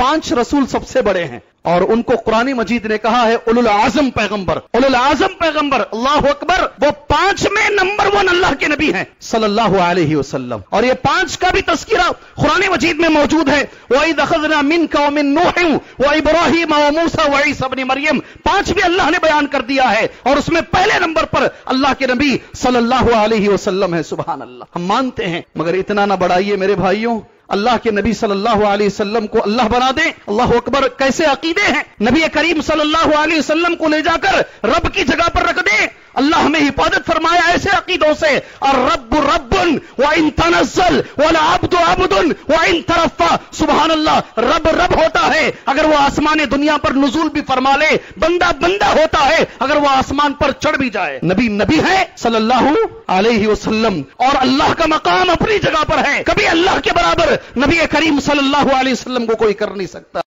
पाँच रसूल सबसे बड़े हैं। और उनको कुरानी मजीद ने कहा है, उलुल आज़म पैगंबर। उलुल आज़म पैगंबर, अल्लाह अकबर, वो पाँचवें नंबर वन अल्लाह के नबी हैं, सल्लल्लाहु अलैहि वसल्लम। और ये पाँच का भी तस्करा कुरानी मजीद में मौजूद है। वही दखजना मिन का मिन नूह व इब्राहिम व मूसा व ईसा इब्न मरियम, पाँच भी अल्लाह ने बयान कर दिया है। और उसमें पहले नंबर पर अल्लाह के नबी सल्लल्लाहु अलैहि वसल्लम है सुबहान अल्लाह हम मानते हैं, मगर इतना ना बढ़ाइए मेरे भाइयों अल्लाह के नबी सल्लल्लाहु अलैहि वसल्लम को अल्लाह बना दे, अल्लाह अकबर, कैसे अकीदे हैं? नबी करीम सल्लल्लाहु अलैहि वसल्लम को ले जाकर रब की जगह पर रख दे। अल्लाह हमें हिफाजत फरमाया ऐसे अकीदों से, और रब रब्बुन व इन तनज्जल वला अब्दु अब्दुन इन तरफा सुबहान अल्लाह रब रब होता है अगर वो आसमान दुनिया पर नजूल भी फरमा ले बंदा बंदा होता है अगर वो आसमान पर चढ़ भी जाए नबी नबी है सल्लल्लाहु अलैहि वसल्लम और अल्लाह का मकाम अपनी जगह पर है कभी अल्लाह के बराबर नबी करीम सल्लल्लाहु को कोई कर नहीं सकता